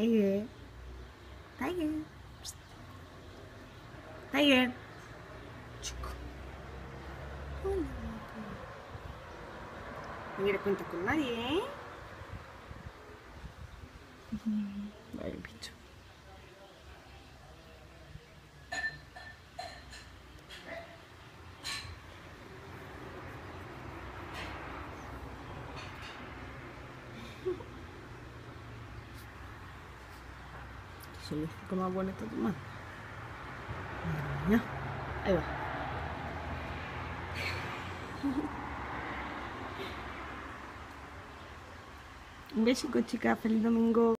Tiger. Tiger. Psst. Tiger. Hola. No quiere cuenta con nadie, ¿eh? Vaya bicho. se me hizo más bonito Ahí va. Un besico, chicas. Feliz domingo.